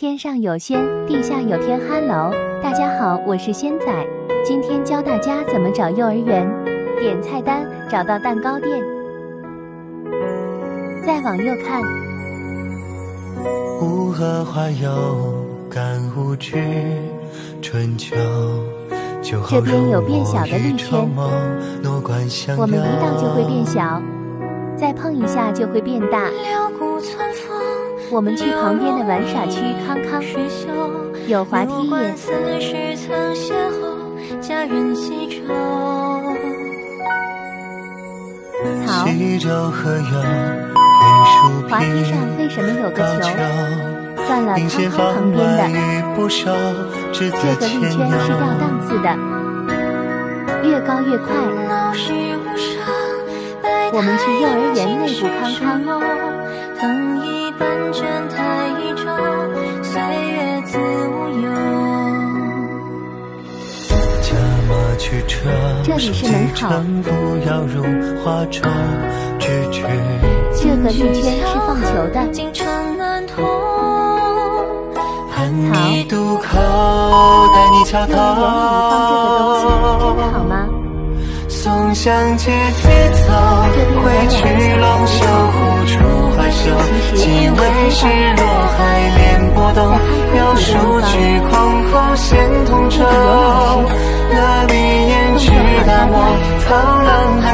天上有仙，地下有天。Hello，大家好，我是仙仔，今天教大家怎么找幼儿园。点菜单，找到蛋糕店，再往右看。乌河花有感无惧，春秋。这边有变小的绿圈，我们一到就会变小，再碰一下就会变大。我们去旁边的玩耍区，康康有滑梯耶。草。滑梯上为什么有个球？算了，康康旁边的。这个绿圈是掉档次的，越高越快。我们去幼儿园内部康康。这里是门口。这个绿圈是放球的。草。幼儿园里放这个东西真好吗？松香阶梯走，回去龙袖护出怀袖，几位是落海连波动，描述巨狂后现同舟。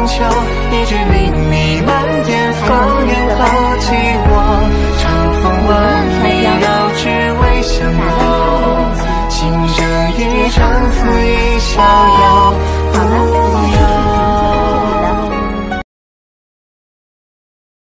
秋一纸淋漓漫天方圆透记我。长风万里遥指未相勾形生一场此意逍遥。